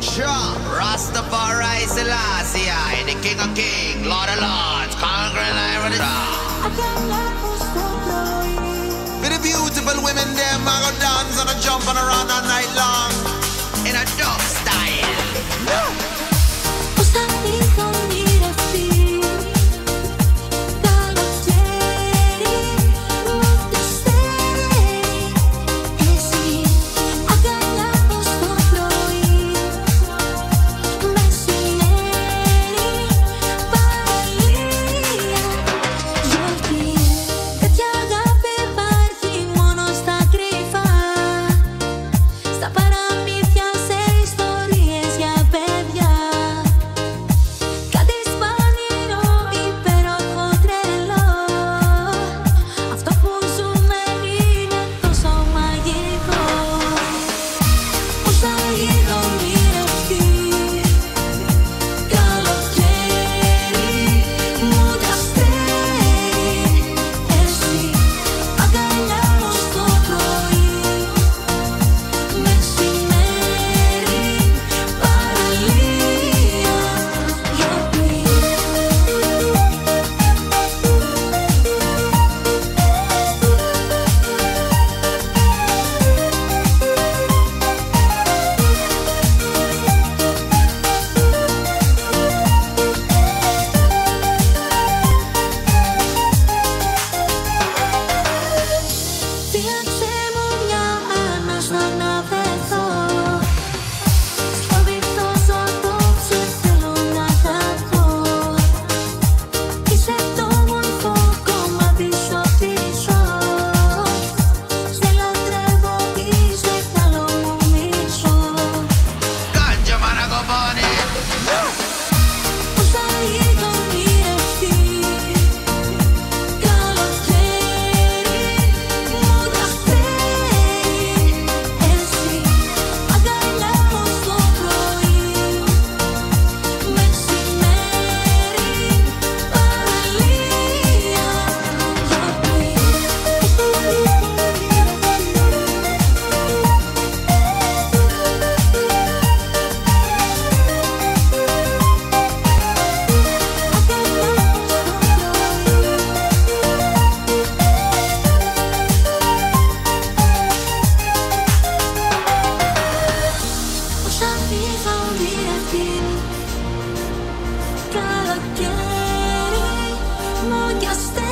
Sure, Rastafari Selassie, I, the King of Kings, Lord of Lords, conquering every For I got love.